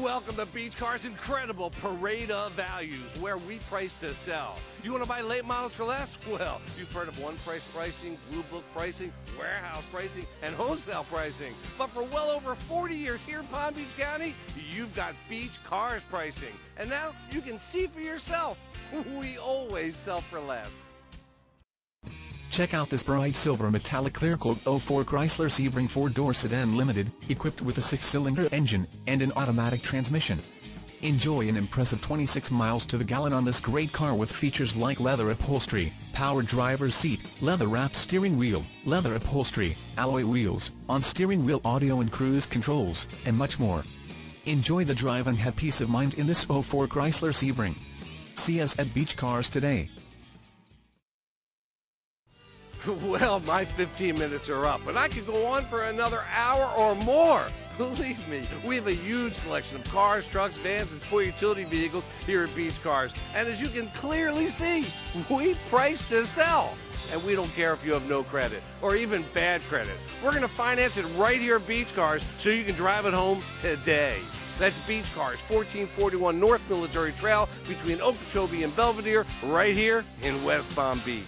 Welcome to Beach Car's incredible parade of values where we price to sell. You want to buy late models for less? Well, you've heard of one price pricing, blue book pricing, warehouse pricing, and wholesale pricing. But for well over 40 years here in Palm Beach County, you've got Beach Cars pricing. And now you can see for yourself. We always sell for less. Check out this bright silver metallic clear coat 04 Chrysler Sebring 4-door sedan limited, equipped with a 6-cylinder engine and an automatic transmission. Enjoy an impressive 26 miles to the gallon on this great car with features like leather upholstery, power driver's seat, leather-wrapped steering wheel, leather upholstery, alloy wheels, on-steering wheel audio and cruise controls, and much more. Enjoy the drive and have peace of mind in this 04 Chrysler Sebring. See us at Beach Cars today. Well, my 15 minutes are up, but I could go on for another hour or more. Believe me, we have a huge selection of cars, trucks, vans, and sport utility vehicles here at Beach Cars. And as you can clearly see, we price to sell. And we don't care if you have no credit or even bad credit. We're going to finance it right here at Beach Cars so you can drive it home today. That's Beach Cars, 1441 North Military Trail between Okeechobee and Belvedere, right here in West Palm Beach.